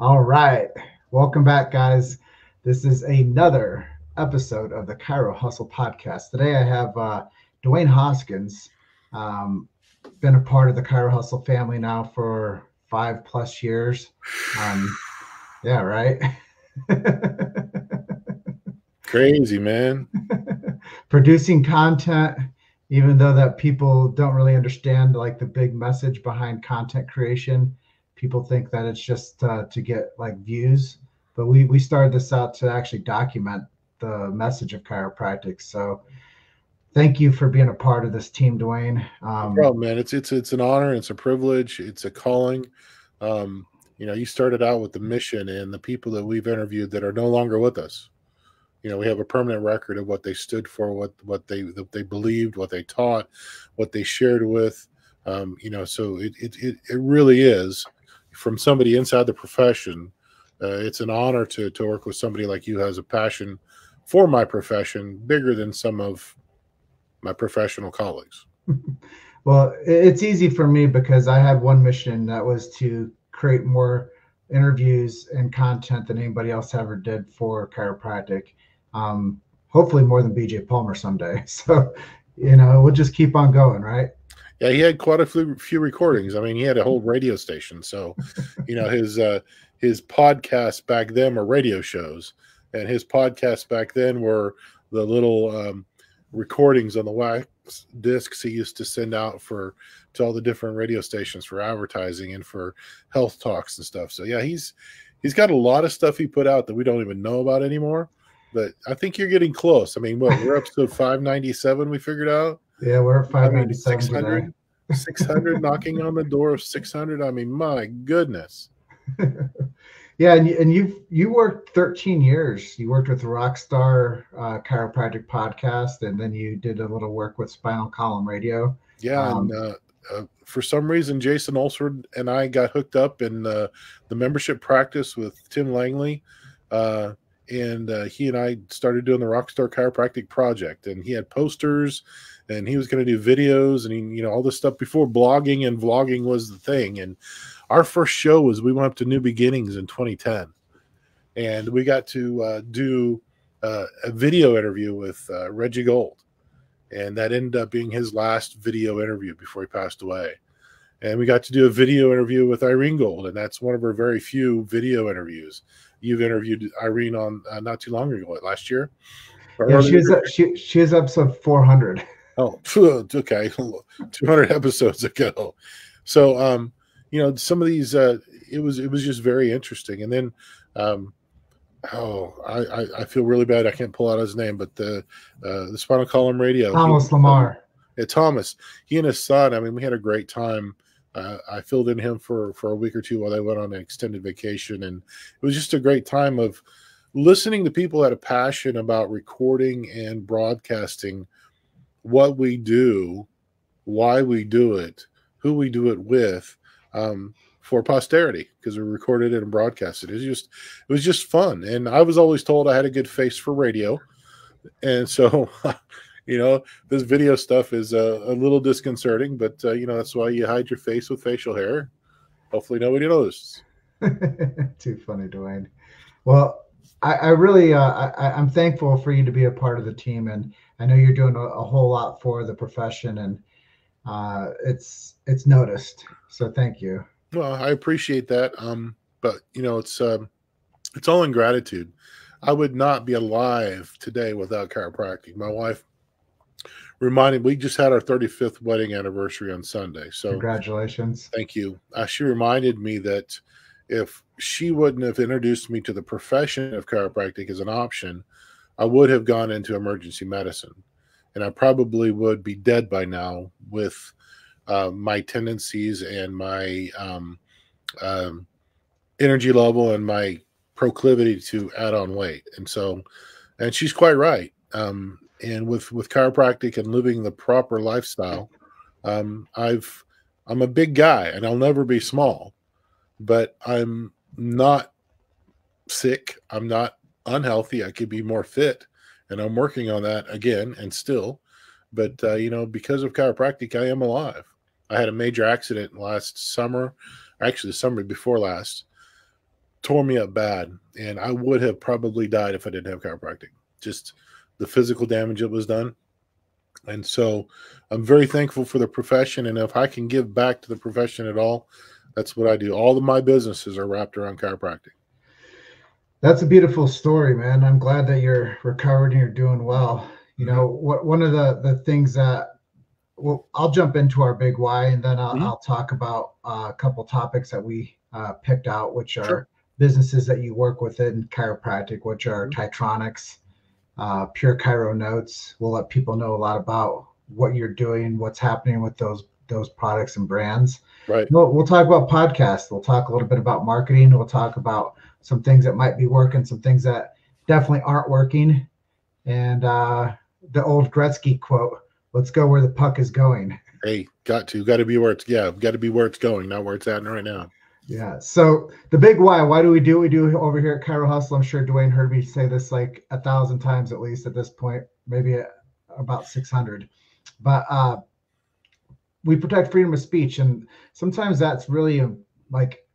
All right. Welcome back, guys. This is another episode of the Chiro Hustle podcast. Today I have uh, Dwayne Hoskins, um, been a part of the Chiro Hustle family now for five plus years. Um, yeah, right. Crazy, man. Producing content, even though that people don't really understand like the big message behind content creation. People think that it's just uh, to get like views, but we we started this out to actually document the message of chiropractic. So thank you for being a part of this team, Dwayne. Um, no problem, man. It's it's it's an honor. It's a privilege. It's a calling. Um, you know, you started out with the mission and the people that we've interviewed that are no longer with us. You know, we have a permanent record of what they stood for, what what they what they believed, what they taught, what they shared with. Um, you know, so it, it it it really is from somebody inside the profession. Uh, it's an honor to to work with somebody like you who has a passion for my profession bigger than some of my professional colleagues. well, it's easy for me because I had one mission that was to create more interviews and content than anybody else ever did for chiropractic. Um, hopefully more than BJ Palmer someday. So, you know, we'll just keep on going, right? Yeah, he had quite a few, few recordings. I mean, he had a whole radio station. So, you know, his uh, his podcasts back then were radio shows, and his podcasts back then were the little um, recordings on the wax discs he used to send out for to all the different radio stations for advertising and for health talks and stuff. So yeah, he's he's got a lot of stuff he put out that we don't even know about anymore. But I think you're getting close. I mean, what we're episode 597 we figured out. Yeah, we're at 597 600, 600 knocking on the door of 600. I mean, my goodness. yeah, and you, and you you worked 13 years. You worked with Rockstar uh, Chiropractic Podcast, and then you did a little work with Spinal Column Radio. Yeah, um, and uh, uh, for some reason, Jason Olsford and I got hooked up in uh, the membership practice with Tim Langley. Uh, and uh, he and I started doing the Rockstar Chiropractic Project. And he had posters and he was going to do videos and, he, you know, all this stuff before blogging and vlogging was the thing. And our first show was we went up to New Beginnings in 2010. And we got to uh, do uh, a video interview with Reggie Gold and that ended up being his last video interview before he passed away. And we got to do a video interview with Irene Gold, and that's one of her very few video interviews. You've interviewed Irene on uh, not too long ago, last year. Yeah, she was, she, she was episode 400. Oh, okay, 200 episodes ago. So, um, you know, some of these, uh, it was it was just very interesting. And then, um, oh, I, I, feel really bad. I can't pull out his name, but the uh, the Spinal Column Radio. Thomas he, Lamar. Yeah, Thomas. He and his son. I mean, we had a great time. Uh, I filled in him for for a week or two while they went on an extended vacation, and it was just a great time of listening to people that had a passion about recording and broadcasting what we do, why we do it, who we do it with. Um, for posterity because we recorded it and broadcasted it. Was just it was just fun. And I was always told I had a good face for radio. And so you know, this video stuff is uh, a little disconcerting, but uh, you know, that's why you hide your face with facial hair. Hopefully nobody knows. Too funny, Dwayne. Well, I, I really, uh, I, am thankful for you to be a part of the team, and I know you're doing a, a whole lot for the profession, and uh, it's it's noticed. So thank you. Well, I appreciate that. Um, but you know, it's um, it's all in gratitude. I would not be alive today without chiropractic. My wife reminded we just had our 35th wedding anniversary on Sunday. So congratulations. Thank you. Uh, she reminded me that if she wouldn't have introduced me to the profession of chiropractic as an option, I would have gone into emergency medicine, and I probably would be dead by now with uh, my tendencies and my um, um, energy level and my proclivity to add on weight. And so, and she's quite right. Um, and with with chiropractic and living the proper lifestyle, um, I've I'm a big guy and I'll never be small, but I'm not sick. I'm not unhealthy. I could be more fit, and I'm working on that again and still. But uh, you know, because of chiropractic, I am alive. I had a major accident last summer, actually the summer before last. tore me up bad, and I would have probably died if I didn't have chiropractic. Just the physical damage that was done. And so I'm very thankful for the profession. And if I can give back to the profession at all, that's what I do. All of my businesses are wrapped around chiropractic. That's a beautiful story, man. I'm glad that you're recovered and you're doing well. You know, what one of the the things that well, I'll jump into our big why, and then I'll, mm-hmm. I'll talk about uh, a couple topics that we uh, picked out, which are sure. businesses that you work with in chiropractic, which are mm-hmm. Titronics, uh, Pure Chiro Notes. We'll let people know a lot about what you're doing, what's happening with those those products and brands. Right. We'll, we'll talk about podcasts. We'll talk a little bit about marketing. We'll talk about some things that might be working, some things that definitely aren't working, and uh, the old Gretzky quote: "Let's go where the puck is going." Hey, got to, got to be where it's yeah, got to be where it's going, not where it's at right now. Yeah. So the big why, why do we do what we do over here at Chiro Hustle? I'm sure Dwayne heard me say this like a thousand times at least at this point, maybe about 600. But uh, we protect freedom of speech, and sometimes that's really a, like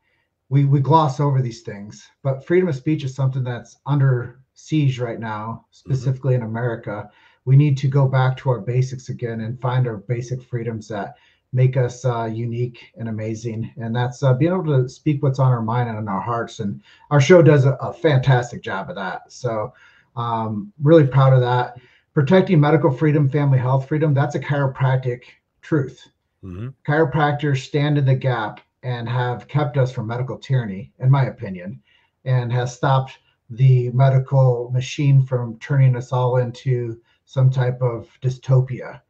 we we gloss over these things. But freedom of speech is something that's under siege right now, specifically mm-hmm. in America. We need to go back to our basics again and find our basic freedoms that make us uh, unique and amazing. And that's uh, being able to speak what's on our mind and in our hearts. And our show does a, a fantastic job of that. So, um, really proud of that. Protecting medical freedom, family health freedom, that's a chiropractic truth. Mm-hmm. Chiropractors stand in the gap and have kept us from medical tyranny, in my opinion, and has stopped the medical machine from turning us all into some type of dystopia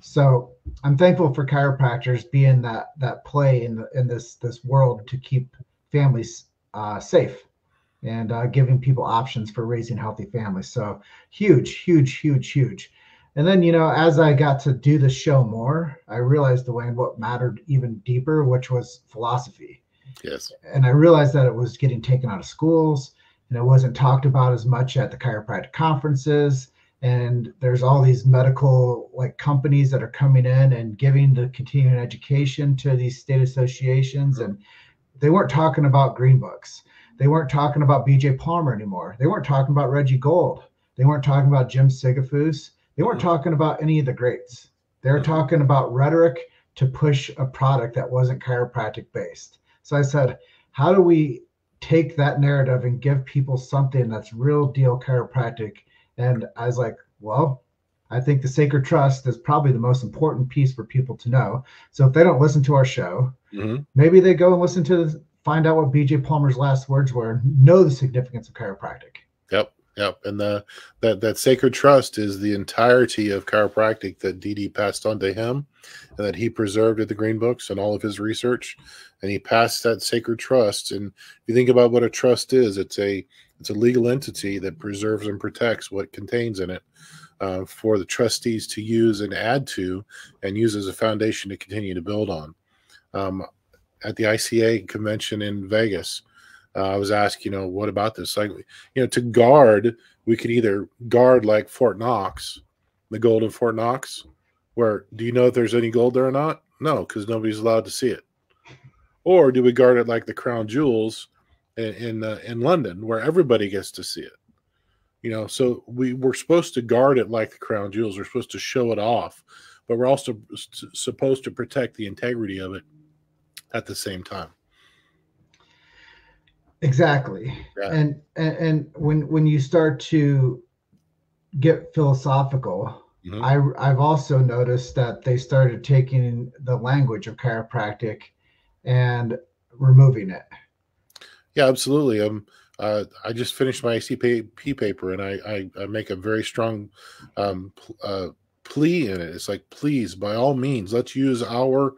so I'm thankful for chiropractors being that that play in the, in this this world to keep families uh, safe and uh, giving people options for raising healthy families. So huge, huge, huge, huge. And then you know, as I got to do the show more, I realized the way what mattered even deeper, which was philosophy. Yes. And I realized that it was getting taken out of schools and it wasn't talked about as much at the chiropractic conferences. And there's all these medical like companies that are coming in and giving the continuing education to these state associations. Mm-hmm. And they weren't talking about green books. They weren't talking about bj palmer anymore. They weren't talking about reggie gold. They weren't talking about jim sigafoose they weren't talking about any of the greats they were mm-hmm. talking about rhetoric to push a product that wasn't chiropractic based so i said how do we take that narrative and give people something that's real deal chiropractic and I was like, well, I think the sacred trust is probably the most important piece for people to know. So if they don't listen to our show, mm-hmm. maybe they go and listen to find out what BJ Palmer's last words were, know the significance of chiropractic. Yep. Yep. And the that that sacred trust is the entirety of chiropractic that DD passed on to him and that he preserved at the green books and all of his research. And he passed that sacred trust. And if you think about what a trust is, it's a it's a legal entity that preserves and protects what contains in it uh, for the trustees to use and add to and use as a foundation to continue to build on. Um, at the ICA convention in Vegas, uh, I was asked, you know, what about this? Like, you know, to guard, we could either guard like Fort Knox, the gold in Fort Knox, where do you know if there's any gold there or not? No, because nobody's allowed to see it. Or do we guard it like the crown jewels in in, uh, in London, where everybody gets to see it. You know, so we we're supposed to guard it like the crown jewels. We're supposed to show it off, but we're also supposed to protect the integrity of it at the same time. Exactly, yeah. and, and and when when you start to get philosophical, mm-hmm. I I've also noticed that they started taking the language of chiropractic and removing it. Yeah, absolutely. Um, uh, I just finished my ICP paper, and I, I, I make a very strong um, uh, plea in it. It's like, please, by all means, let's use our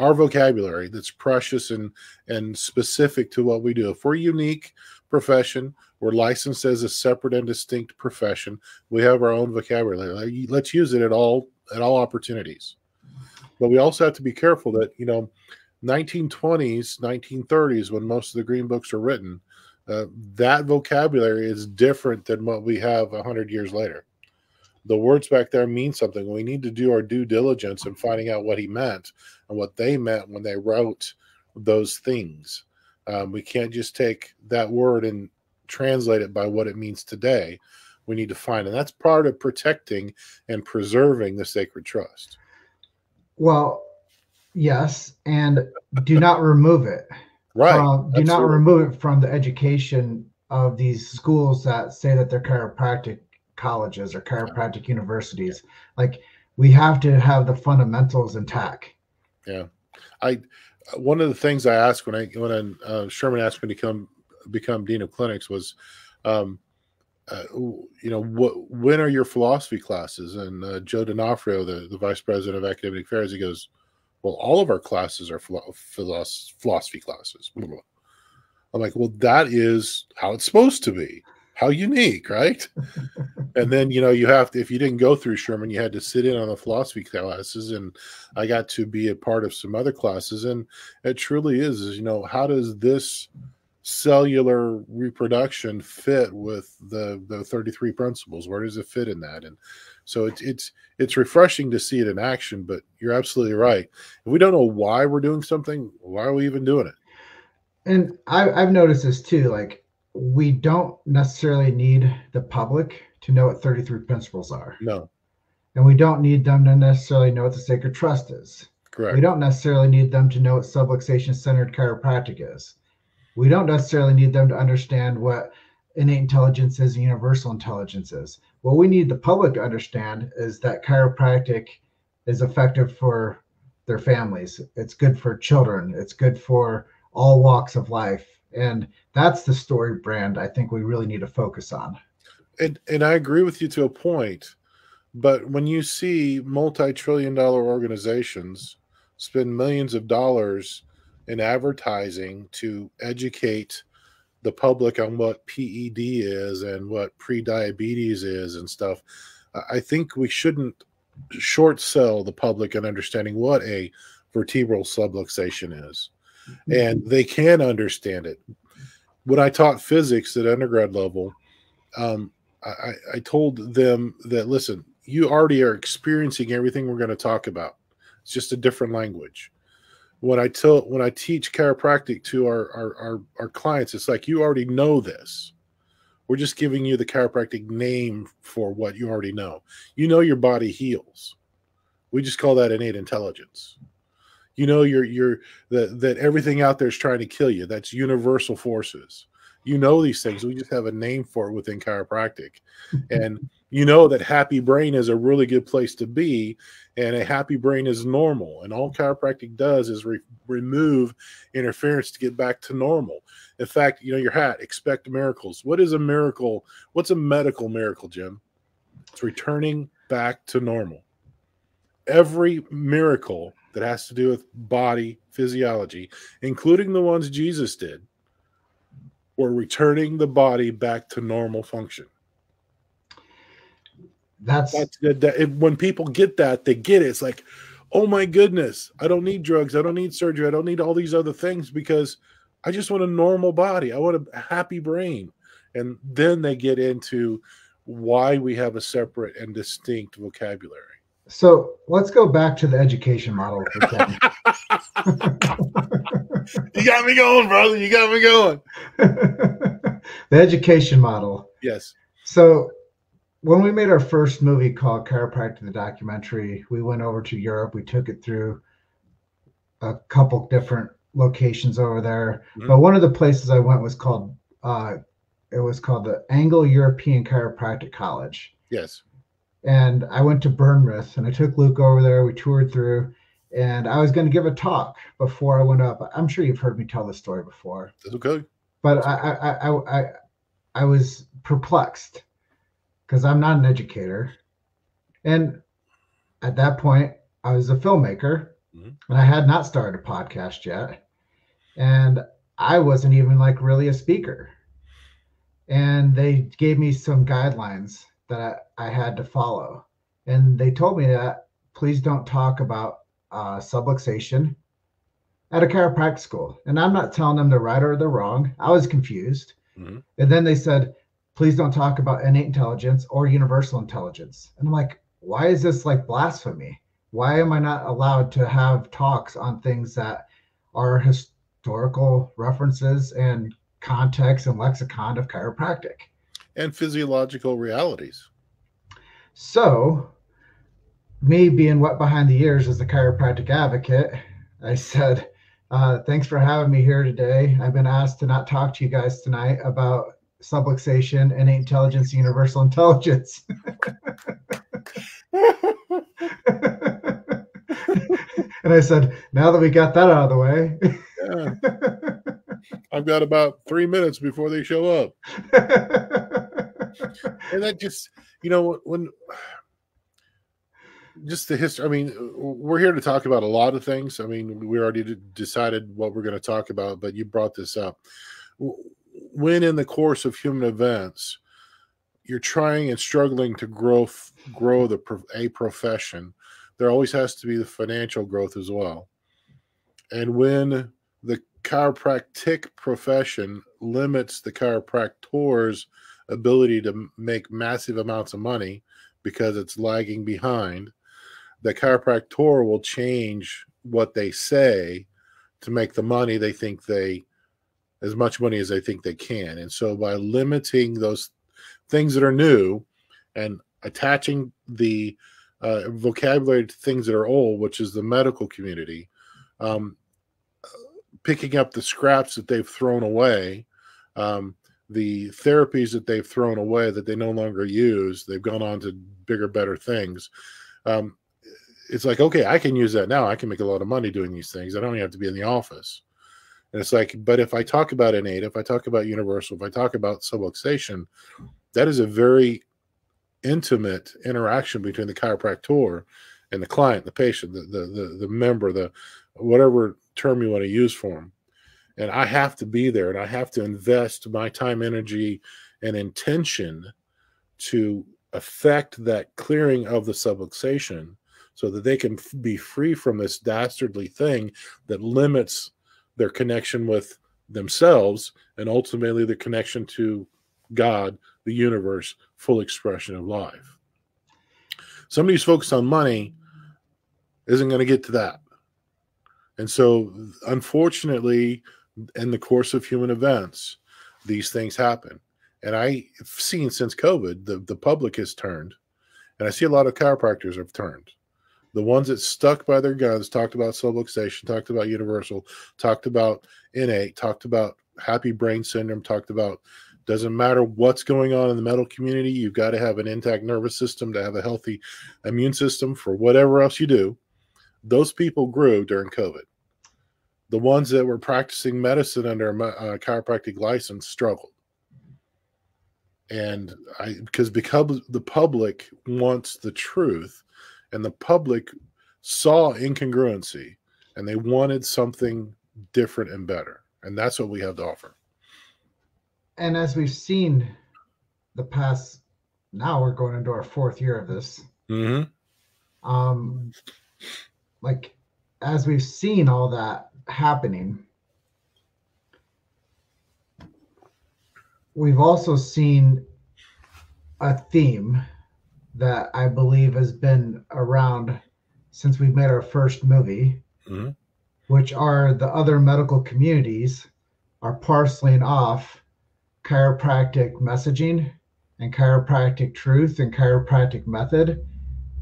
our vocabulary that's precious and and specific to what we do. If we're a unique profession, we're licensed as a separate and distinct profession. We have our own vocabulary. Let's use it at all at all opportunities. But we also have to be careful that you know 1920s, 1930s, when most of the green books were written, uh, that vocabulary is different than what we have 100 years later. The words back there mean something. We need to do our due diligence in finding out what he meant and what they meant when they wrote those things. Um, we can't just take that word and translate it by what it means today. We need to find, and that's part of protecting and preserving the sacred trust. Well, yes, and do not remove it. Right. From, do not remove it from the education of these schools that say that they're chiropractic colleges or chiropractic universities. Like we have to have the fundamentals intact. Yeah, I one of the things I asked when I when uh, Sherman asked me to come become dean of clinics was, um, uh, you know, what when are your philosophy classes? And uh, Joe D'Onofrio, the the vice president of academic affairs, he goes, well, all of our classes are philosophy classes. I'm like, well, that is how it's supposed to be how unique, right? and then you know you have to if you didn't go through Sherman, you had to sit in on the philosophy classes, and I got to be a part of some other classes, and it truly is, is you know how does this cellular reproduction fit with the the 33 principles? Where does it fit in that? And so it's it's it's refreshing to see it in action but you're absolutely right. If we don't know why we're doing something why are we even doing it? And I, i've noticed this too like we don't necessarily need the public to know what 33 principles are. No. And we don't need them to necessarily know what the sacred trust is. Correct. We don't necessarily need them to know what subluxation centered chiropractic is. We don't necessarily need them to understand what innate intelligence is and universal intelligence is. What we need the public to understand is that chiropractic is effective for their families. It's good for children. It's good for all walks of life. And that's the story brand I think we really need to focus on. And and I agree with you to a point, but when you see multi-trillion dollar organizations spend millions of dollars in advertising to educate the public on what PED is and what pre-diabetes is and stuff, I think we shouldn't short sell the public in understanding what a vertebral subluxation is. Mm-hmm. And they can understand it when I taught physics at undergrad level, um, I, I told them that listen, you already are experiencing everything we're going to talk about. It's just a different language. When I tell when I teach chiropractic to our, our our, our clients, it's like you already know this. We're just giving you the chiropractic name for what you already know. You know your body heals. We just call that innate intelligence you know you're you're that that everything out there is trying to kill you. That's universal forces. You know these things. We just have a name for it within chiropractic. And you know that happy brain is a really good place to be and a happy brain is normal. And all chiropractic does is re- remove interference to get back to normal. In fact you know your hat expect miracles. What is a miracle? What's a medical miracle jim? It's returning back to normal. Every miracle that has to do with body physiology, including the ones Jesus did, were returning the body back to normal function. That's, That's good. That, it, when people get that, they get it. It's like, oh my goodness, I don't need drugs. I don't need surgery. I don't need all these other things because I just want a normal body. I want a happy brain. And then they get into why we have a separate and distinct vocabulary. So let's go back to the education model. you got me going, brother. You got me going. the education model. Yes. So when we made our first movie called Chiropractic the Documentary, we went over to Europe. We took it through a couple different locations over there. Mm-hmm. But one of the places I went was called uh, it was called the Anglo European Chiropractic College. Yes and I went to Bournemouth and I took Luke over there. We toured through, and I was going to give a talk before I went up. I'm sure you've heard me tell this story before. That's okay. But I I I I, I was perplexed because I'm not an educator, and at that point I was a filmmaker, mm-hmm. and I had not started a podcast yet, and I wasn't even like really a speaker. And they gave me some guidelines that I, I had to follow. And they told me that please don't talk about uh, subluxation at a chiropractic school. And I'm not telling them they're right or they're wrong. I was confused. Mm-hmm. And then they said, please don't talk about innate intelligence or universal intelligence. And I'm like, why is this like blasphemy? Why am I not allowed to have talks on things that are historical references and context and lexicon of chiropractic and physiological realities. So, me being wet behind the ears as a chiropractic advocate, I said, uh, Thanks for having me here today. I've been asked to not talk to you guys tonight about subluxation, innate intelligence, universal intelligence. and I said, Now that we got that out of the way. yeah. I've got about three minutes before they show up. and that just, you know, when just the history. I mean, we're here to talk about a lot of things. I mean, we already decided what we're going to talk about, but you brought this up. When in the course of human events, you're trying and struggling to grow grow the a profession, there always has to be the financial growth as well. And when the chiropractic profession limits the chiropractor's ability to make massive amounts of money because it's lagging behind, the chiropractor will change what they say to make the money they think they as much money as they think they can. And so by limiting those things that are new and attaching the uh, vocabulary to things that are old, which is the medical community, um, picking up the scraps that they've thrown away, um, the therapies that they've thrown away that they no longer use, they've gone on to bigger, better things. Um, it's like, okay, I can use that now. I can make a lot of money doing these things. I don't even have to be in the office. And it's like, but if I talk about innate, if I talk about universal, if I talk about subluxation, that is a very intimate interaction between the chiropractor and the client, the patient, the the the, the member, the whatever term you want to use for them. And I have to be there and I have to invest my time, energy, and intention to affect that clearing of the subluxation so that they can be free from this dastardly thing that limits their connection with themselves and ultimately the connection to God, the universe, full expression of life. Somebody who's focused on money isn't going to get to that. And so, unfortunately, in the course of human events, these things happen. And I've seen since COVID, the, the public has turned, and I see a lot of chiropractors have turned. The ones that stuck by their guns talked about subluxation, talked about universal, talked about innate, talked about happy brain syndrome, talked about doesn't matter what's going on in the medical community, you've got to have an intact nervous system to have a healthy immune system for whatever else you do. Those people grew during COVID. The ones that were practicing medicine under a chiropractic license struggled and I because because the public wants the truth, and the public saw incongruency and they wanted something different and better. And that's what we have to offer. And as we've seen the past, now we're going into our fourth year of this. Mm-hmm. Um, like, as we've seen all that happening, we've also seen a theme that I believe has been around since we've made our first movie, mm-hmm. which are the other medical communities are parceling off chiropractic messaging and chiropractic truth and chiropractic method.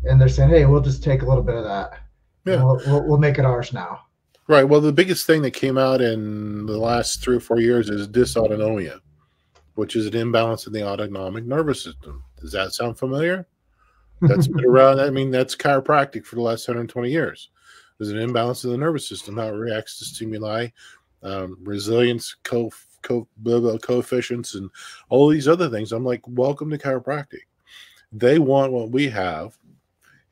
And they're saying, hey, we'll just take a little bit of that. Yeah. We'll, we'll, we'll make it ours now. Right. Well, the biggest thing that came out in the last three or four years is dysautonomia, which is an imbalance in the autonomic nervous system. Does that sound familiar? That's been around. I mean, that's chiropractic for the last 120 years. There's an imbalance in the nervous system, how it reacts to stimuli, um, resilience co- co- blah, blah, coefficients, and all these other things. I'm like, welcome to chiropractic. They want what we have,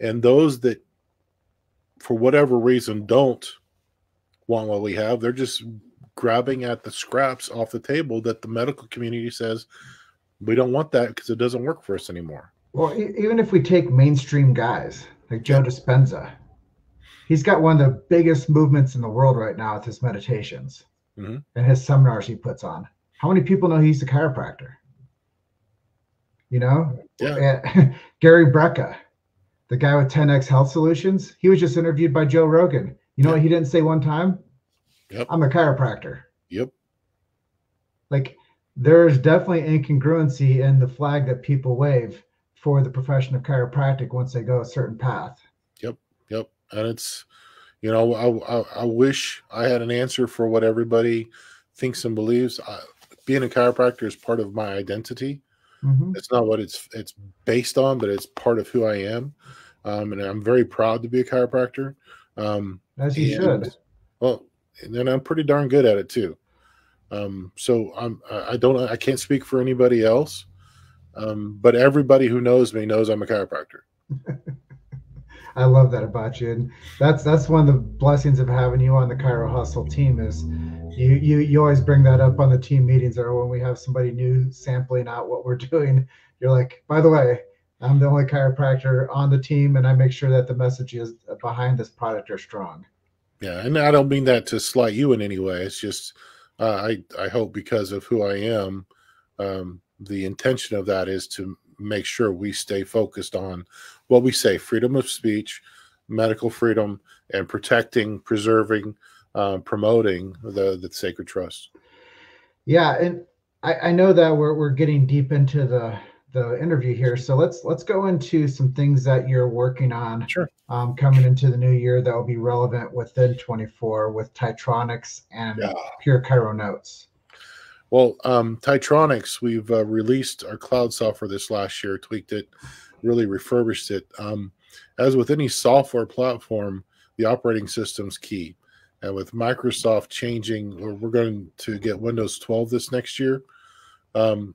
and those that, for whatever reason, don't want what we have, they're just grabbing at the scraps off the table that the medical community says we don't want that because it doesn't work for us anymore. Well, e- even if we take mainstream guys like Joe Dispenza, he's got one of the biggest movements in the world right now with his meditations mm-hmm. and his seminars he puts on. How many people know he's a chiropractor? You know, yeah. Gary Brecka, the guy with 10x Health Solutions, he was just interviewed by Joe Rogan. You know what he didn't say one time? Yep. I'm a chiropractor. Yep. Like there's definitely incongruency in the flag that people wave for the profession of chiropractic once they go a certain path. Yep. Yep. And it's, you know, I, I, I wish I had an answer for what everybody thinks and believes. I, being a chiropractor is part of my identity. Mm-hmm. It's not what it's it's based on, but it's part of who I am, um, and I'm very proud to be a chiropractor. Um, As you and- should. Well, and then I'm pretty darn good at it too. Um, so I'm I I don't I can't speak for anybody else, um, but everybody who knows me knows I'm a chiropractor. I love that about you, and that's that's one of the blessings of having you on the Chiro Hustle team is you you you always bring that up on the team meetings or when we have somebody new sampling out what we're doing. You're like, by the way, I'm the only chiropractor on the team, and I make sure that the messages behind this product are strong. Yeah, and I don't mean that to slight you in any way. It's just uh, I I hope because of who I am, um, the intention of that is to make sure we stay focused on what we say: freedom of speech, medical freedom, and protecting, preserving, uh, promoting the the sacred trust. Yeah, and I, I know that we're we're getting deep into the the interview here, so let's let's go into some things that you're working on. Sure. Um, coming into the new year that will be relevant within 24 with Titronics and Yeah. Pure Chiro Notes. Well, um, Titronics, we've uh, released our cloud software this last year, tweaked it, really refurbished it. Um, as with any software platform, the operating system's key. And with Microsoft changing, we're we're going to get Windows 12 this next year. Um,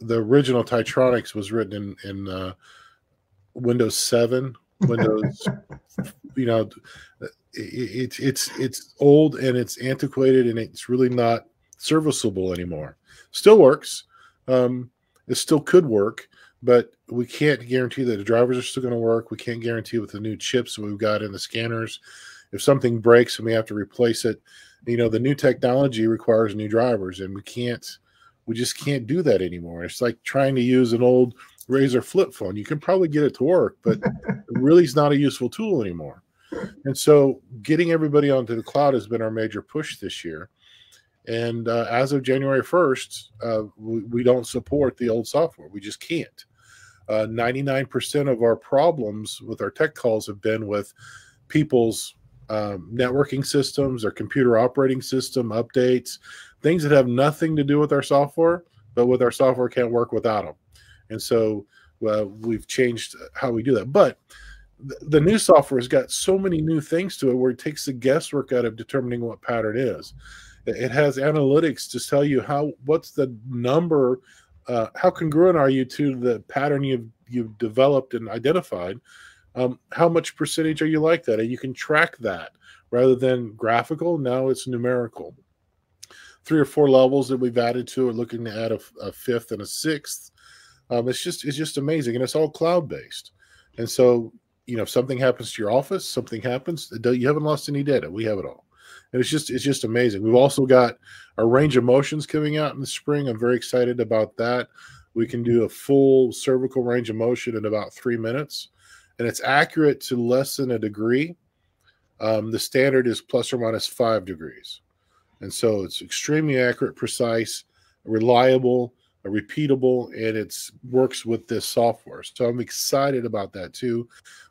the original Titronics was written in, in uh, Windows 7, Windows, you know, it, it, it's it's old and it's antiquated and it's really not serviceable anymore. Still works. Um, it still could work, but we can't guarantee that the drivers are still going to work. We can't guarantee with the new chips we've got in the scanners. If something breaks and we have to replace it, you know, the new technology requires new drivers, and we can't, we just can't do that anymore. It's like trying to use an old Razr flip phone. You can probably get it to work, but it really is not a useful tool anymore. And so, getting everybody onto the cloud has been our major push this year. And uh, as of January 1st, uh, we, we don't support the old software. We just can't. Uh, 99% of our problems with our tech calls have been with people's um, networking systems, their computer operating system updates, things that have nothing to do with our software, but with our software can't work without them. And so we've changed how we do that. But th- the new software has got so many new things to it where it takes the guesswork out of determining what pattern is. It has analytics to tell you how what's the number uh, how congruent are you to the pattern you've you've developed and identified? Um, how much percentage are you like that? And you can track that rather than graphical. Now it's numerical three or four levels that we've added to it looking to add a, a fifth and a sixth um, it's just it's just amazing and it's all cloud based and so you know if something happens to your office something happens you haven't lost any data we have it all and it's just it's just amazing. We've also got a range of motions coming out in the spring. I'm very excited about that. We can do a full cervical range of motion in about three minutes, and it's accurate to less than a degree. Um, the standard is plus or minus five degrees, and so it's extremely accurate, precise, reliable, repeatable, and it's works with this software. So I'm excited about that too.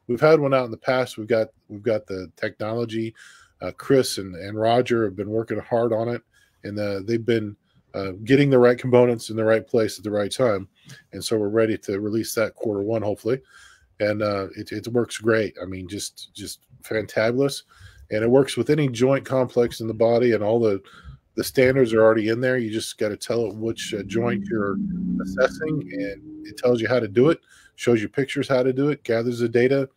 We've had one out in the past. We've got we've got the technology uh, Chris and, and Roger have been working hard on it, and uh, they've been uh, getting the right components in the right place at the right time. And so we're ready to release that quarter one, hopefully. And uh, it, it works great. I mean, just just fantabulous, and it works with any joint complex in the body, and all the the standards are already in there. You just got to tell it which uh, joint you're assessing, and it tells you how to do it, shows you pictures how to do it, gathers the data,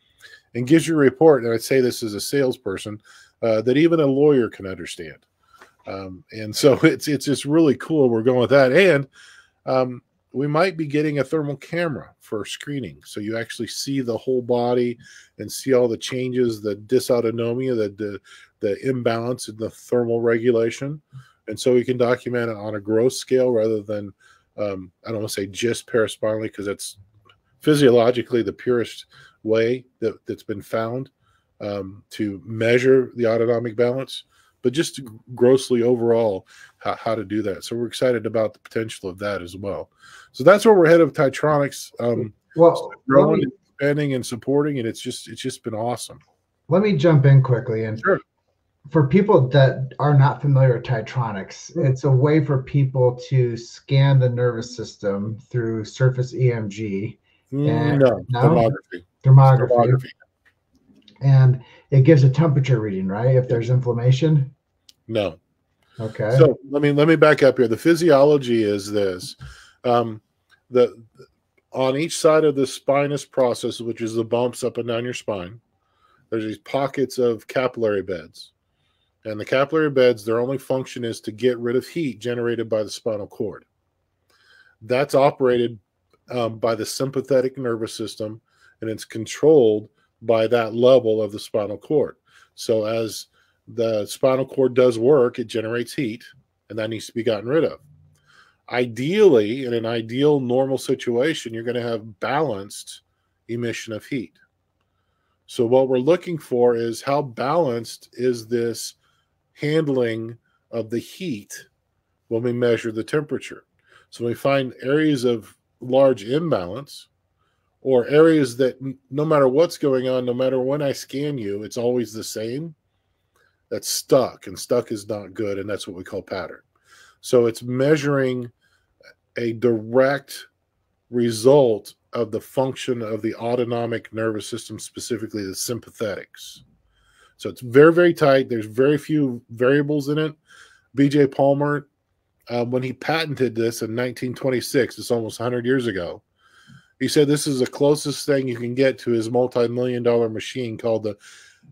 and gives you a report. And I'd say this as a salesperson uh, that even a lawyer can understand. Um, and so it's it's just really cool. We're going with that, and um, we might be getting a thermal camera for screening, so you actually see the whole body and see all the changes, the dysautonomia, the the, the imbalance in the thermal regulation, and so we can document it on a gross scale rather than um, I don't want to say just paraspinally because that's physiologically the purest way that, that's been found um, to measure the autonomic balance. But just grossly overall how, how to do that. So we're excited about the potential of that as well. So that's where we're headed of Titronics. Um, well, growing, me, expanding, and supporting, and it's just it's just been awesome. Let me jump in quickly and sure. For people that are not familiar with Titronics, it's a way for people to scan the nervous system through surface EMG. And, no, no? Thermography. Thermography. Thermography. And it gives a temperature reading, right? If there's inflammation. No. Okay. So let me let me back up here. The physiology is this: um, the on each side of the spinous process, which is the bumps up and down your spine, there's these pockets of capillary beds, and the capillary beds, their only function is to get rid of heat generated by the spinal cord. That's operated um, by the sympathetic nervous system, and it's controlled by that level of the spinal cord. So as the spinal cord does work, it generates heat, and that needs to be gotten rid of. Ideally, in an ideal normal situation, you're going to have balanced emission of heat. So what we're looking for is how balanced is this handling of the heat when we measure the temperature. So we find areas of large imbalance, or areas that no matter what's going on, no matter when I scan you, it's always the same. That's stuck, and stuck is not good, and that's what we call pattern. So it's measuring a direct result of the function of the autonomic nervous system, specifically the sympathetics. So it's very, very tight. There's very few variables in it. BJ Palmer, uh, when he patented this in 1926, it's almost 100 years ago, he said this is the closest thing you can get to his multi-million dollar machine called the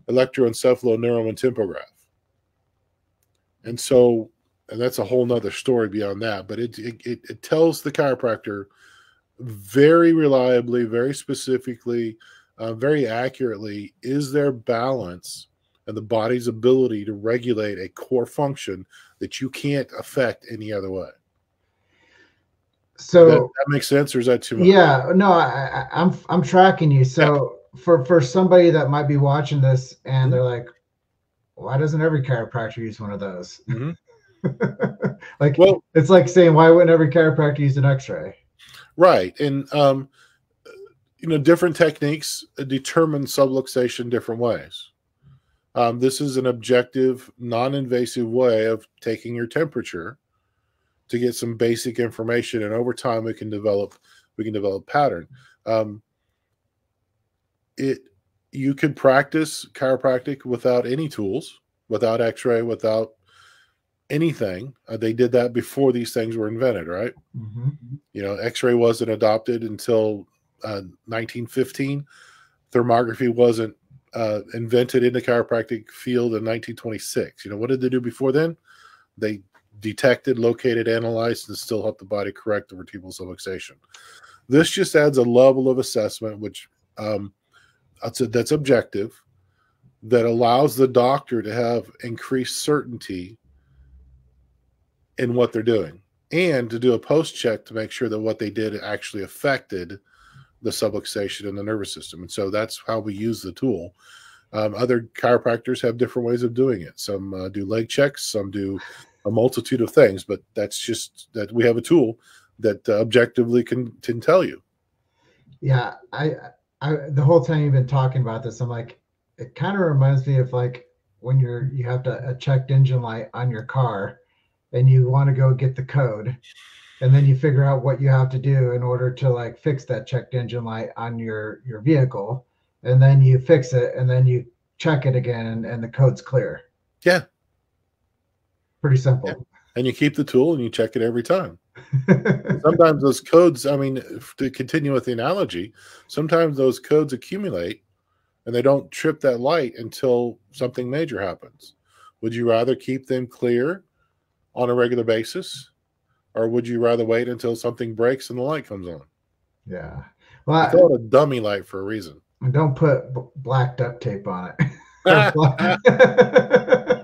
electroencephaloneuromentimpograph. And so, and that's a whole nother story beyond that, but it, it, it tells the chiropractor very reliably, very specifically, uh, very accurately, is there balance and the body's ability to regulate a core function that you can't affect any other way. So that, that, makes sense, or is that too much? Yeah, no, I, am I'm, I'm tracking you. So yeah. for for somebody that might be watching this and mm-hmm. they're like, why doesn't every chiropractor use one of those? Mm-hmm. like, well, it's like saying why wouldn't every chiropractor use an X-ray? Right, and um, you know, different techniques determine subluxation different ways. Um, this is an objective, non-invasive way of taking your temperature to get some basic information, and over time we can develop we can develop pattern. Um, it you can practice chiropractic without any tools, without X-ray, without anything. Uh, they did that before these things were invented, right? Mm-hmm. You know, X-ray wasn't adopted until uh, 1915. Thermography wasn't uh, invented in the chiropractic field in 1926. You know, what did they do before then? They detected, located, analyzed, and still help the body correct the vertebral subluxation. This just adds a level of assessment, which um, that's, a, that's objective, that allows the doctor to have increased certainty in what they're doing and to do a post check to make sure that what they did actually affected the subluxation in the nervous system. And so that's how we use the tool. Um, other chiropractors have different ways of doing it. Some uh, do leg checks, some do a multitude of things, but that's just that we have a tool that uh, objectively can can tell you. Yeah, I, I the whole time you've been talking about this, I'm like, it kind of reminds me of like when you're you have to, a checked engine light on your car, and you want to go get the code, and then you figure out what you have to do in order to like fix that checked engine light on your your vehicle, and then you fix it, and then you check it again, and, and the code's clear. Yeah, Pretty simple. Yeah. And you keep the tool and you check it every time. sometimes those codes, I mean, to continue with the analogy, sometimes those codes accumulate and they don't trip that light until something major happens. Would you rather keep them clear on a regular basis or would you rather wait until something breaks and the light comes on? Yeah. Well, I call it a dummy light for a reason. Don't put black duct tape on it.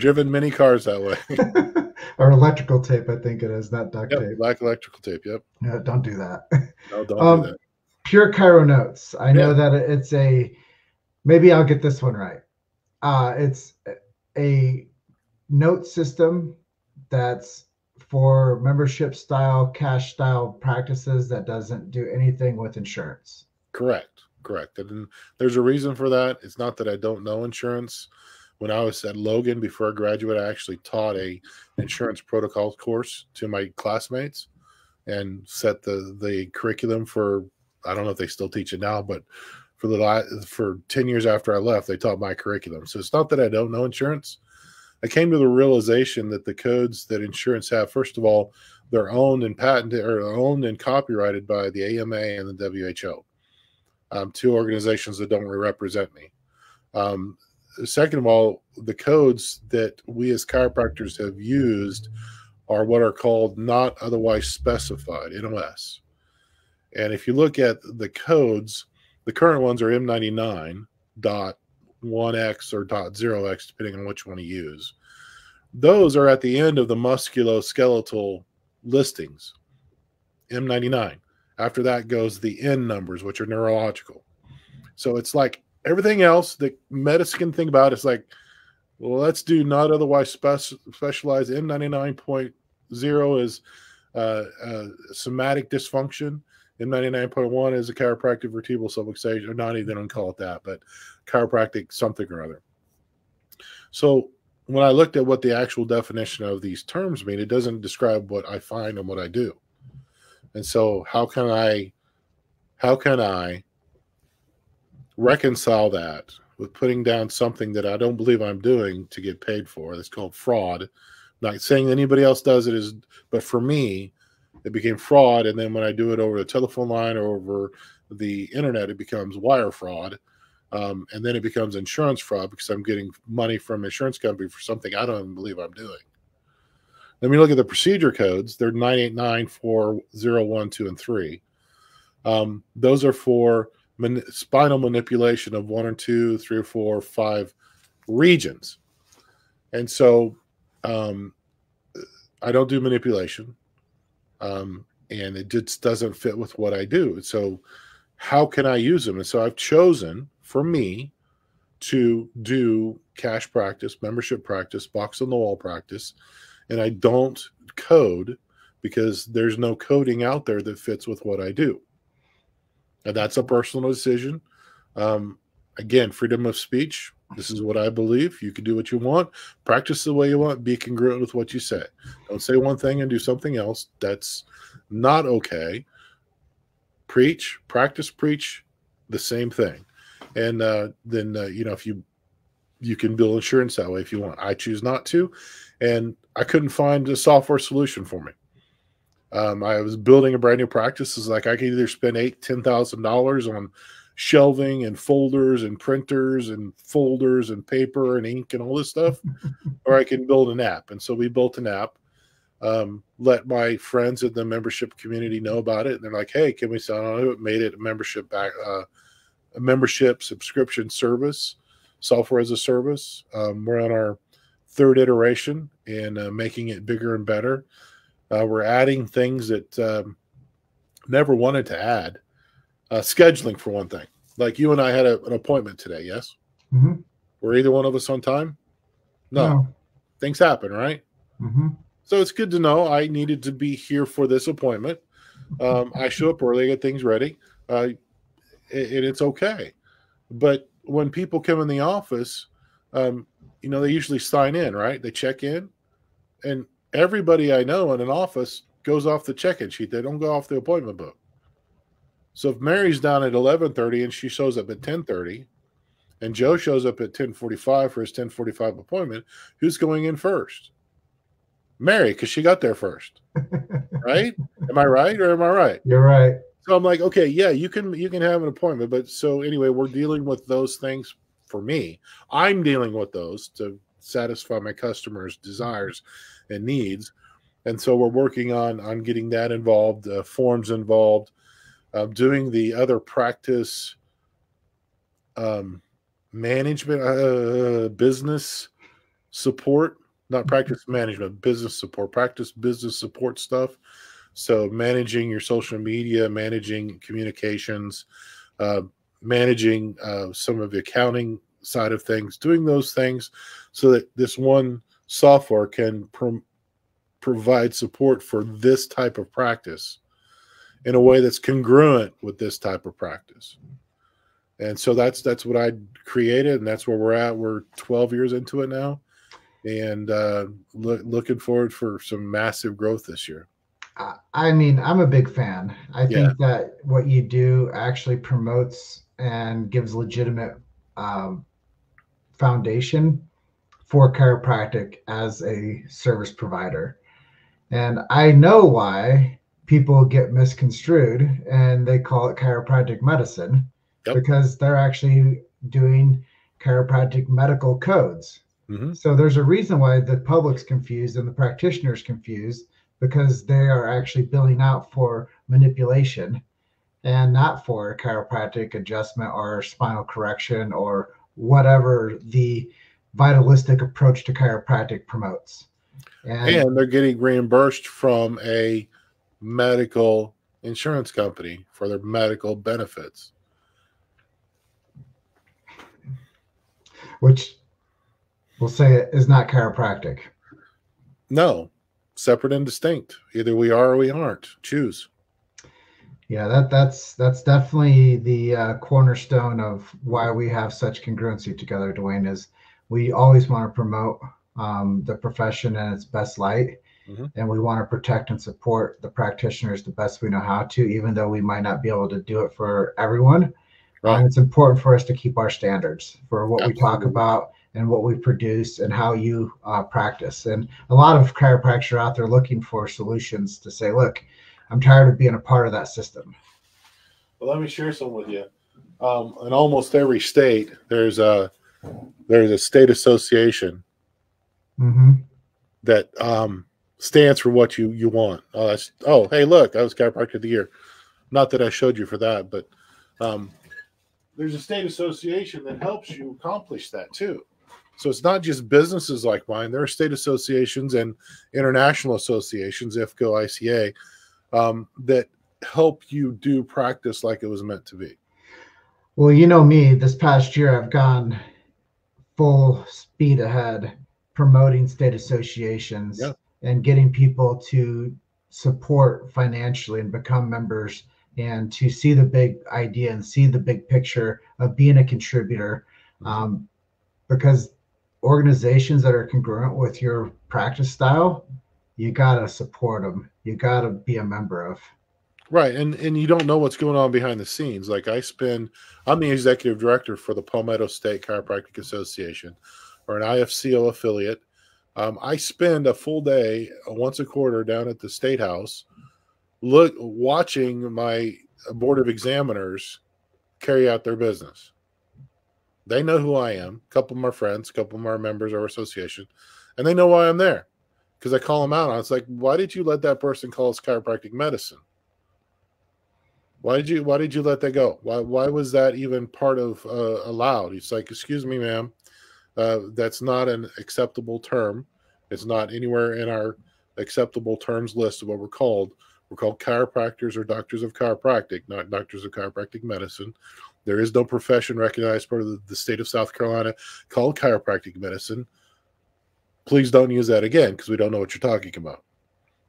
driven many cars that way. or electrical tape, I think it is, not duct yep, tape. Black electrical tape, yep. No, don't do that. No, don't um, do that. Pure Chiro Notes. I yeah. know that it's a maybe I'll get this one right. Uh, it's a note system that's for membership style, cash style practices that doesn't do anything with insurance. Correct. Correct. And there's a reason for that. It's not that I don't know insurance. When I was at Logan before I graduated, I actually taught a insurance protocol course to my classmates and set the the curriculum for I don't know if they still teach it now, but for the for 10 years after I left, they taught my curriculum. So it's not that I don't know insurance. I came to the realization that the codes that insurance have, first of all, they're owned and patented or owned and copyrighted by the AMA and the WHO, um, two organizations that don't represent me. Um, second of all, the codes that we as chiropractors have used are what are called not otherwise specified NOS. And if you look at the codes, the current ones are M99 dot 1x or dot 0x, depending on which one you use. Those are at the end of the musculoskeletal listings, M99. After that goes the N numbers, which are neurological. So it's like everything else that medicine can think about. is like, well, let's do not otherwise spec- specialized. M99.0 is uh, uh, somatic dysfunction. M99.1 is a chiropractic vertebral subluxation, or not even they don't call it that, but chiropractic something or other. So when I looked at what the actual definition of these terms mean, it doesn't describe what I find and what I do. And so how can I how can I reconcile that with putting down something that I don't believe I'm doing to get paid for? That's called fraud. Not saying anybody else does it is but for me, it became fraud. And then when I do it over the telephone line or over the internet, it becomes wire fraud. Um, and then it becomes insurance fraud because I'm getting money from insurance company for something I don't even believe I'm doing. Then we look at the procedure codes. They're 989, 4, 0, 1, 2, and 3. Um, those are for man- spinal manipulation of one or two, three or four, five regions. And so um, I don't do manipulation um, and it just doesn't fit with what I do. So, how can I use them? And so, I've chosen for me to do cash practice, membership practice, box on the wall practice, and I don't code because there's no coding out there that fits with what I do. That's a personal decision. Um, again, freedom of speech. This is what I believe. You can do what you want, practice the way you want, be congruent with what you say. Don't say one thing and do something else. That's not okay. Preach, practice, preach the same thing. And uh, then, uh, you know, if you you can build insurance that way if you want. I choose not to, and I couldn't find a software solution for me. Um, I was building a brand new practice. It's like I could either spend eight, ten thousand dollars on shelving and folders and printers and folders and paper and ink and all this stuff, or I can build an app. And so we built an app. Um, let my friends in the membership community know about it. And they're like, "Hey, can we sign on it?" Made it a membership back, uh, a membership subscription service, software as a service. Um, we're on our third iteration and uh, making it bigger and better. Uh, we're adding things that um, never wanted to add uh, scheduling for one thing. Like you and I had a, an appointment today. Yes. Mm-hmm. Were either one of us on time? No. no. Things happen, right? Mm-hmm. So it's good to know I needed to be here for this appointment. Um, I show up early, get things ready, uh, and it's okay. But when people come in the office, um, you know, they usually sign in, right? They check in, and everybody I know in an office goes off the check-in sheet. They don't go off the appointment book. So if Mary's down at 11:30 and she shows up at 10:30 and Joe shows up at 10:45 for his 10:45 appointment, who's going in first? Mary cuz she got there first. right? Am I right or am I right? You're right. So I'm like, okay, yeah, you can you can have an appointment, but so anyway, we're dealing with those things for me. I'm dealing with those to satisfy my customers' desires and needs. And so we're working on on getting that involved, uh, forms involved, um, doing the other practice um, management, uh, business support, not mm-hmm. practice management, business support, practice business support stuff. So managing your social media, managing communications, uh, managing uh, some of the accounting side of things, doing those things so that this one software can pro- provide support for this type of practice in a way that's congruent with this type of practice. And so that's that's what I created, and that's where we're at. We're 12 years into it now, and uh, look, looking forward for some massive growth this year. I mean, I'm a big fan. I think that what you do actually promotes and gives legitimate um, foundation for chiropractic as a service provider. And I know why people get misconstrued and they call it chiropractic medicine yep. because they're actually doing chiropractic medical codes. Mm-hmm. So there's a reason why the public's confused and the practitioners confused because they are actually billing out for manipulation and not for chiropractic adjustment or spinal correction or whatever the vitalistic approach to chiropractic promotes. And, and they're getting reimbursed from a medical insurance company for their medical benefits. Which we'll say is not chiropractic. No, separate and distinct. Either we are or we aren't. Choose. Yeah, that that's that's definitely the uh, cornerstone of why we have such congruency together, Dwayne. Is we always want to promote um, the profession in its best light, mm-hmm. and we want to protect and support the practitioners the best we know how to, even though we might not be able to do it for everyone. Right. And it's important for us to keep our standards for what Absolutely. we talk about and what we produce and how you uh, practice. And a lot of chiropractors are out there looking for solutions to say, look, I'm tired of being a part of that system. Well, let me share some with you. Um, in almost every state, there's a there's a state association mm-hmm. that um, stands for what you you want. Oh, that's oh, hey, look, I was chiropractor of the year. Not that I showed you for that, but um, there's a state association that helps you accomplish that too. So it's not just businesses like mine. There are state associations and international associations, IFCO, ICA, um, that help you do practice like it was meant to be. Well, you know me, this past year I've gone full speed ahead promoting state associations yeah. and getting people to support financially and become members and to see the big idea and see the big picture of being a contributor. Mm-hmm. Um, because organizations that are congruent with your practice style, you gotta support them. You gotta be a member of. Right, and and you don't know what's going on behind the scenes. Like I spend, I'm the executive director for the Palmetto State Chiropractic Association, or an IFCO affiliate. Um, I spend a full day once a quarter down at the state house, look watching my board of examiners carry out their business. They know who I am. A couple of my friends, a couple of my members of our association, and they know why I'm there because I call him out. It's like, why did you let that person call us chiropractic medicine? Why did you Why did you let that go? Why Why was that even part of uh, allowed? It's like, excuse me, ma'am, uh, that's not an acceptable term. It's not anywhere in our acceptable terms list of what we're called. We're called chiropractors or doctors of chiropractic, not doctors of chiropractic medicine. There is no profession recognized part of the, the state of South Carolina called chiropractic medicine. Please don't use that again because we don't know what you're talking about.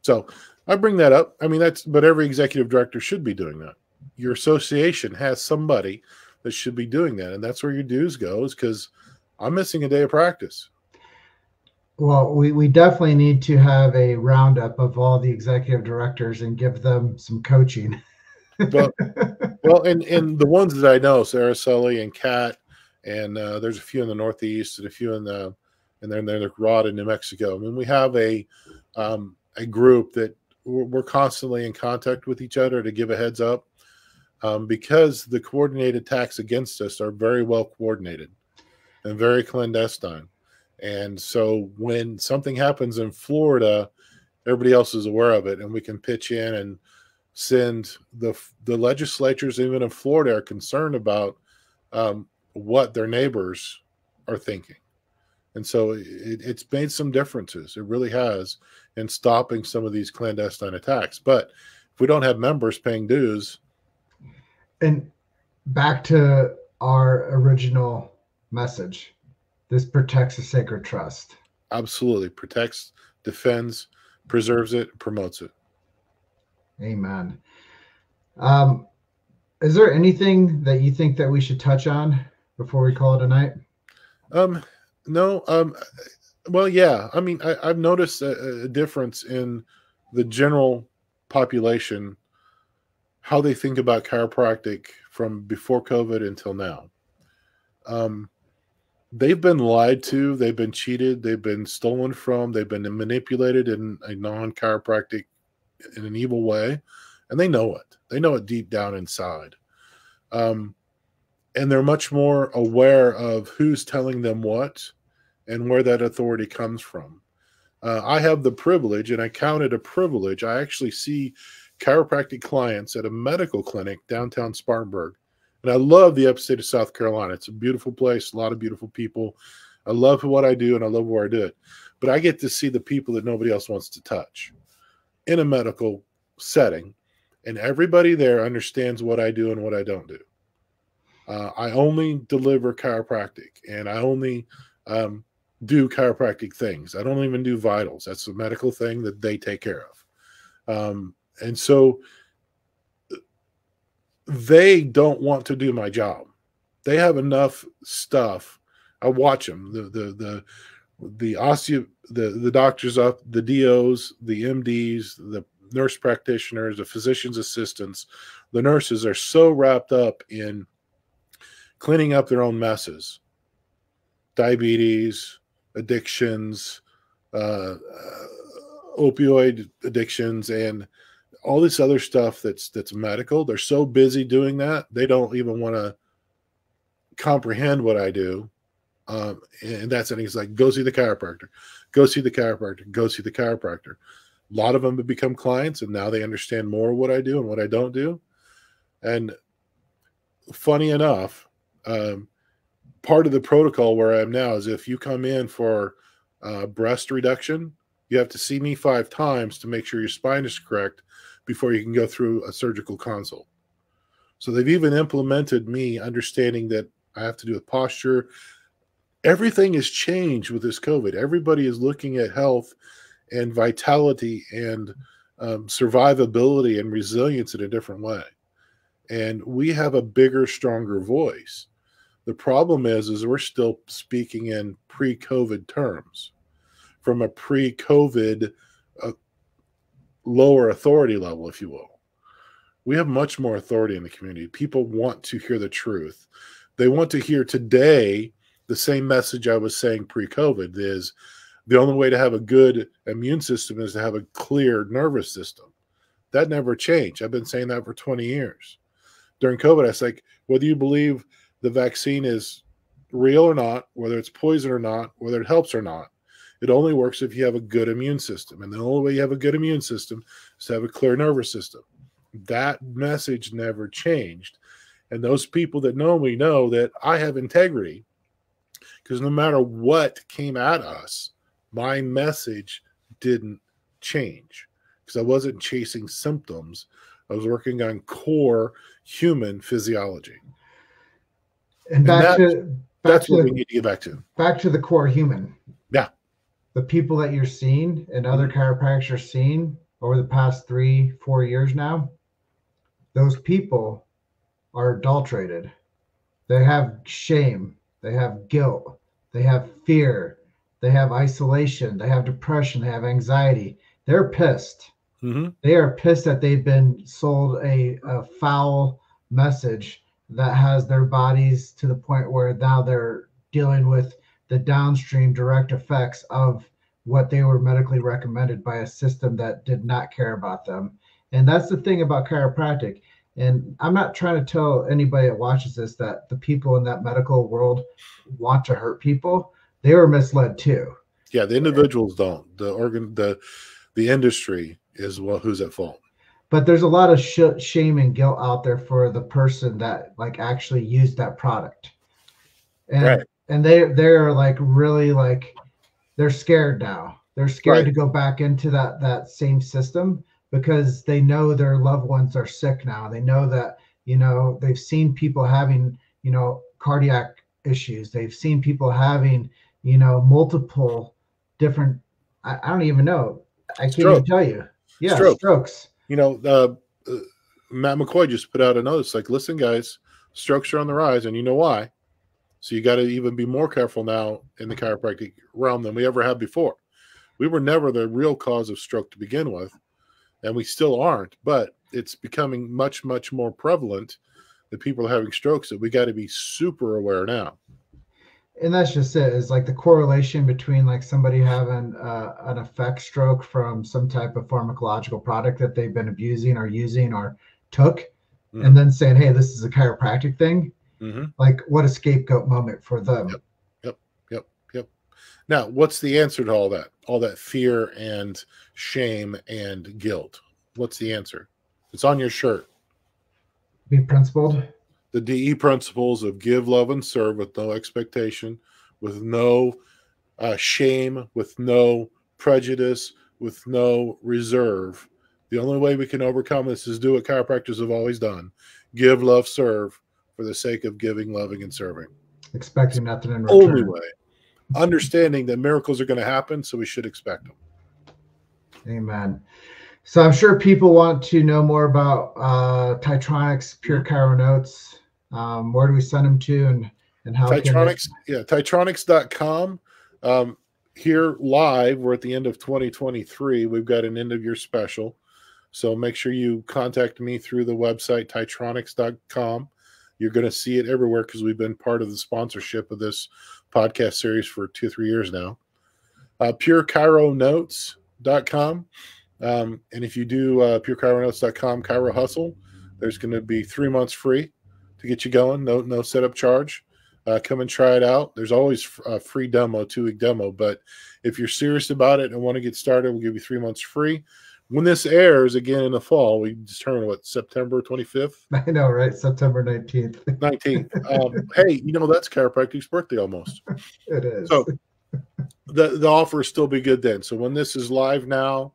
So I bring that up. I mean, that's but every executive director should be doing that. Your association has somebody that should be doing that, and that's where your dues goes because I'm missing a day of practice. Well, we, we definitely need to have a roundup of all the executive directors and give them some coaching. well, well, and and the ones that I know, Sarah Sully and Kat, and uh, there's a few in the Northeast and a few in the and then Rod in New Mexico. I mean, we have a um, a group that we're, we're, constantly in contact with each other to give a heads up um, because the coordinated attacks against us are very well coordinated and very clandestine. And so when something happens in Florida, everybody else is aware of it, and we can pitch in and send the the legislatures, even in Florida, are concerned about um, what their neighbors are thinking, and so it, it's made some differences. It really has in stopping some of these clandestine attacks. But if we don't have members paying dues, and back to our original message. This protects a sacred trust. Absolutely. Protects, defends, preserves it, promotes it. Amen. Um, is there anything that you think that we should touch on before we call it a night? Um, no. Um, well, yeah. I mean, I, have noticed a, a, difference in the general population, how they think about chiropractic from before COVID until now. Um, they've been lied to, they've been cheated, they've been stolen from, they've been manipulated in a non-chiropractic, in an evil way, and they know it. They know it deep down inside. Um, and they're much more aware of who's telling them what and where that authority comes from. Uh, I have the privilege, and I count it a privilege. I actually see chiropractic clients at a medical clinic downtown Spartanburg. And I love the upstate of South Carolina. It's a beautiful place, a lot of beautiful people. I love what I do and I love where I do it. But I get to see the people that nobody else wants to touch in a medical setting. And everybody there understands what I do and what I don't do. Uh, I only deliver chiropractic and I only um, do chiropractic things. I don't even do vitals. That's a medical thing that they take care of. Um, and so they don't want to do my job. They have enough stuff. I watch them. The the the the osteo the the doctors up the DOs, the MDs, the nurse practitioners, the physician's assistants, the nurses are so wrapped up in cleaning up their own messes, diabetes, addictions, uh, uh, opioid addictions, and all this other stuff that's that's medical. They're so busy doing that they don't even want to comprehend what I do. Um, and that's and he's like, go see the chiropractor, go see the chiropractor, go see the chiropractor. A lot of them have become clients, and now they understand more what I do and what I don't do. And funny enough, um, part of the protocol where I am now is if you come in for uh, breast reduction, you have to see me five times to make sure your spine is correct before you can go through a surgical consult. So they've even implemented me understanding that I have to do with posture. Everything has changed with this COVID. Everybody is looking at health and vitality and um, survivability and resilience in a different way. And we have a bigger, stronger voice. The problem is, is we're still speaking in pre-COVID terms, from a pre-COVID uh, lower authority level, if you will. We have much more authority in the community. People want to hear the truth. They want to hear today the same message I was saying pre-COVID is the only way to have a good immune system is to have a clear nervous system. That never changed. I've been saying that for 20 years. During COVID, I was like, whether you believe the vaccine is real or not, whether it's poison or not, whether it helps or not. It only works if you have a good immune system. And the only way you have a good immune system is to have a clear nervous system. That message never changed. And those people that know me know that I have integrity because no matter what came at us, my message didn't change because I wasn't chasing symptoms. I was working on core human physiology. And back and that, to back that's to, what we need to get back to. Back to the core human. Yeah. The people that you're seeing and other chiropractors are seeing over the past three, four years now, those people are adulterated. They have shame, they have guilt, they have fear, they have isolation, they have depression, they have anxiety. They're pissed. Mm-hmm. They are pissed that they've been sold a, a foul message that has their bodies to the point where now they're dealing with the downstream direct effects of what they were medically recommended by a system that did not care about them. And that's the thing about chiropractic. And I'm not trying to tell anybody that watches this that the people in that medical world want to hurt people. They were misled too. Yeah, the individuals don't. The organ, the the industry is well who's at fault but there's a lot of sh- shame and guilt out there for the person that like actually used that product and right. and they they're like really like they're scared now they're scared right. to go back into that that same system because they know their loved ones are sick now they know that you know, they've seen people having, you know, cardiac issues. They've seen people having, you know, multiple different. I, I don't even know. I can't Stroke. even tell you. Yeah, Stroke. strokes. You know, uh, uh, Matt McCoy just put out a notice like, listen, guys, strokes are on the rise, and you know why. So you got to even be more careful now in the chiropractic realm than we ever have before. We were never the real cause of stroke to begin with, and we still aren't. But it's becoming much, much more prevalent that people are having strokes that we got to be super aware now and that's just it is like the correlation between like somebody having uh, an effect stroke from some type of pharmacological product that they've been abusing or using or took mm-hmm. and then saying hey this is a chiropractic thing. Mm-hmm. like what a scapegoat moment for them. Yep. yep. Yep. Yep. Now what's the answer to all that? All that fear and shame and guilt? What's the answer? It's on your shirt. Be principled the DE principles of give, love, and serve with no expectation, with no uh, shame, with no prejudice, with no reserve. The only way we can overcome this is do what chiropractors have always done give, love, serve for the sake of giving, loving, and serving. Expecting nothing in return. Only way. Understanding that miracles are going to happen, so we should expect them. Amen. So I'm sure people want to know more about uh, Titronics Pure Chiro Notes. Um, where do we send them to and, and how? Titronics, they... yeah, Titronics.com. Um, here live, we're at the end of 2023. We've got an end of year special. So make sure you contact me through the website, Titronics.com. You're going to see it everywhere because we've been part of the sponsorship of this podcast series for two, three years now. Uh, PureChiroNotes.com. Um, and if you do uh, PureChiroNotes.com, Chiro Hustle, there's going to be three months free to get you going. No, no setup charge. Uh, come and try it out. There's always a free demo, two week demo. But if you're serious about it and want to get started, we'll give you three months free. When this airs again in the fall, we determine what September 25th. I know, right? September 19th. 19th. Um, hey, you know that's chiropractic's birthday almost. it is. So the the offer will still be good then. So when this is live now,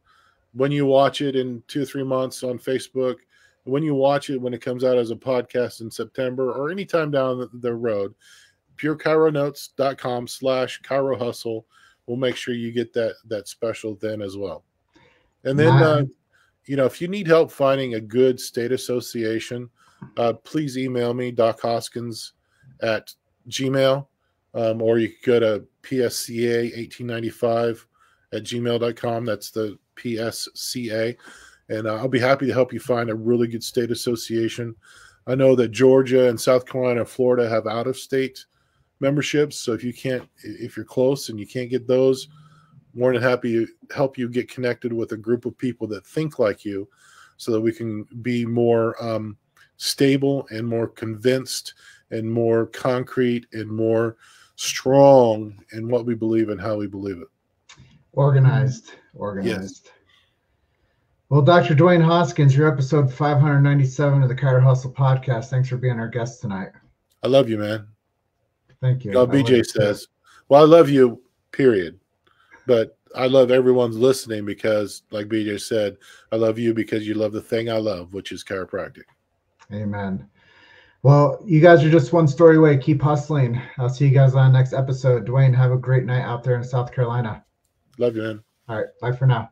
when you watch it in two or three months on Facebook, when you watch it when it comes out as a podcast in September or anytime down the, the road, purechironotes.com slash chiro hustle will make sure you get that that special then as well. And then uh, you know, if you need help finding a good state association, uh, please email me, Doc Hoskins at Gmail, um, or you can go to PSCA1895 at gmail.com. That's the PSCA and uh, I'll be happy to help you find a really good state association. I know that Georgia and South Carolina and Florida have out of state memberships. So if you can't, if you're close and you can't get those, more than happy to help you get connected with a group of people that think like you so that we can be more um, stable and more convinced and more concrete and more strong in what we believe and how we believe it. Organized, organized. Yes. Well, Dr. Dwayne Hoskins, you're episode 597 of the Chiro Hustle podcast. Thanks for being our guest tonight. I love you, man. Thank you. Well, BJ says, too. well, I love you, period. But I love everyone's listening because, like BJ said, I love you because you love the thing I love, which is chiropractic. Amen. Well, you guys are just one story away. Keep hustling. I'll see you guys on the next episode. Dwayne, have a great night out there in South Carolina. Love you, man. All right. Bye for now.